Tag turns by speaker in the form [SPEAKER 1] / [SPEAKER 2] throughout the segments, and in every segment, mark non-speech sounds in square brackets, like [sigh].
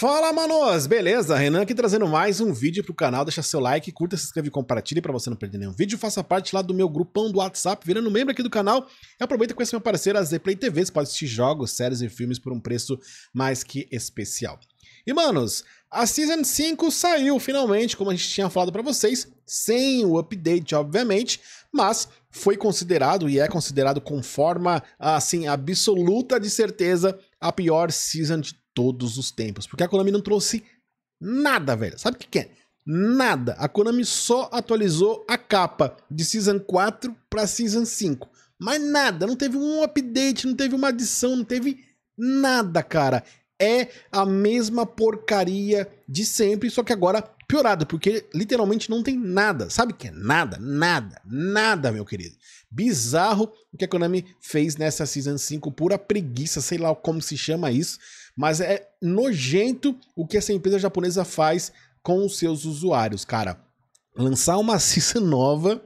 [SPEAKER 1] Fala, manos! Beleza? Renan aqui trazendo mais um vídeo pro canal. Deixa seu like, curta, se inscreve e compartilhe para você não perder nenhum vídeo. Faça parte lá do meu grupão do WhatsApp, virando membro aqui do canal. E aproveita com esse meu parceiro, a Zplay TV. Você pode assistir jogos, séries e filmes por um preço mais que especial. E, manos, a Season 5 saiu finalmente, como a gente tinha falado para vocês, sem o update, obviamente, mas foi considerado e é considerado com forma, assim, absoluta de certeza a pior Season de todos os tempos. Porque a Konami não trouxe nada, velho. Sabe o que, é? Nada. A Konami só atualizou a capa de Season 4 para Season 5. Mas nada, não teve um update, não teve uma adição, não teve nada, cara. É a mesma porcaria de sempre, só que agora piorado, porque literalmente não tem nada. Sabe o que é nada? Nada, nada, meu querido. Bizarro o que a Konami fez nessa Season 5, pura preguiça, sei lá como se chama isso. Mas é nojento o que essa empresa japonesa faz com os seus usuários, cara. Lançar uma [laughs] season nova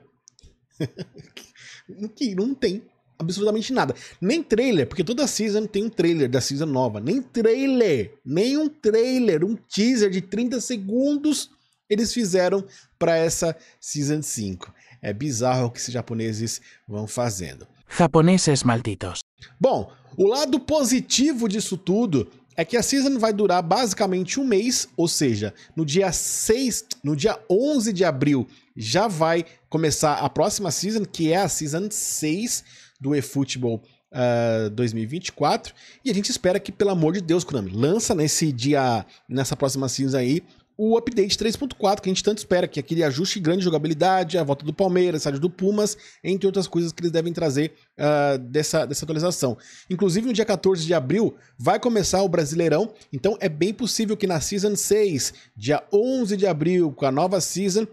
[SPEAKER 1] [laughs] que não tem absolutamente nada. Nem trailer, porque toda season tem um trailer da season nova. Nem trailer, nem um trailer, um teaser de 30 segundos eles fizeram para essa season 5. É bizarro o que esses japoneses vão fazendo.
[SPEAKER 2] Japoneses malditos.
[SPEAKER 1] Bom, o lado positivo disso tudo é que a season vai durar basicamente um mês, ou seja, no dia 6, no dia 11 de abril já vai começar a próxima season, que é a season 6 do eFootball uh, 2024, e a gente espera que, pelo amor de Deus, Konami, lança nesse dia, nessa próxima season aí, o update 3.4 que a gente tanto espera, que é aquele ajuste grande de jogabilidade, a volta do Palmeiras, a saída do Pumas, entre outras coisas que eles devem trazer uh, dessa, dessa atualização. Inclusive, no dia 14 de abril, vai começar o Brasileirão, então é bem possível que na Season 6, dia 11 de abril, com a nova Season,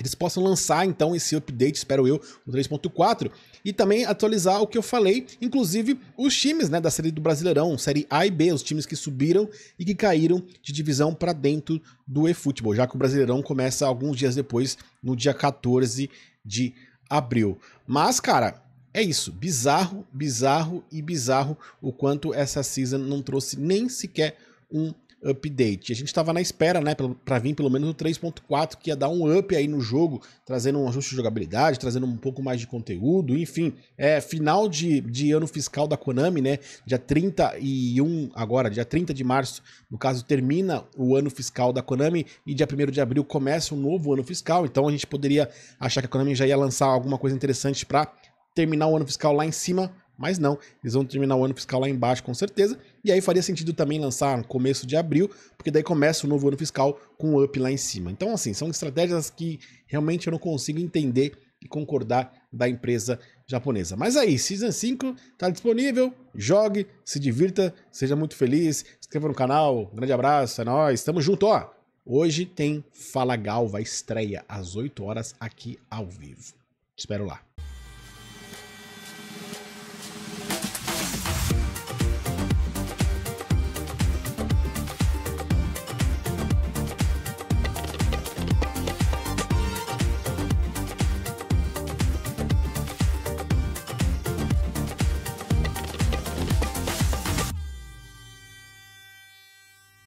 [SPEAKER 1] eles possam lançar então esse update, espero eu, o 3.4, e também atualizar o que eu falei, inclusive os times né, da série do Brasileirão, série A e B, os times que subiram e que caíram de divisão para dentro do eFootball, já que o Brasileirão começa alguns dias depois, no dia 14 de abril. Mas, cara, é isso, bizarro, bizarro e bizarro o quanto essa season não trouxe nem sequer um update. A gente estava na espera, né, para vir pelo menos o 3.4, que ia dar um up aí no jogo, trazendo um ajuste de jogabilidade, trazendo um pouco mais de conteúdo, enfim. É final de, de ano fiscal da Konami, né, dia 31 agora, dia 30 de março, no caso, termina o ano fiscal da Konami e dia 1 de abril começa um novo ano fiscal, então a gente poderia achar que a Konami já ia lançar alguma coisa interessante para terminar o ano fiscal lá em cima, mas não, eles vão terminar o ano fiscal lá embaixo com certeza. E aí faria sentido também lançar no começo de abril, porque daí começa o novo ano fiscal com um up lá em cima. Então, assim, são estratégias que realmente eu não consigo entender e concordar da empresa japonesa. Mas aí, Season 5 está disponível, jogue, se divirta, seja muito feliz, inscreva no canal, um grande abraço, é nóis, tamo junto, ó! Hoje tem Fala Galva, estreia às 8 horas aqui ao vivo. Te espero lá.